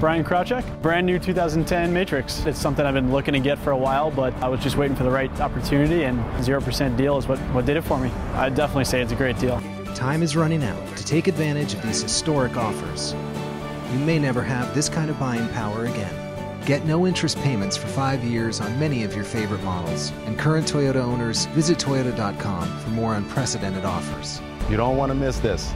Brian Krawcheck, brand new 2010 Matrix. It's something I've been looking to get for a while, but I was just waiting for the right opportunity, and 0% deal is what, what did it for me. I'd definitely say it's a great deal. Time is running out to take advantage of these historic offers. You may never have this kind of buying power again. Get no interest payments for five years on many of your favorite models. And current Toyota owners, visit Toyota.com for more unprecedented offers. You don't want to miss this.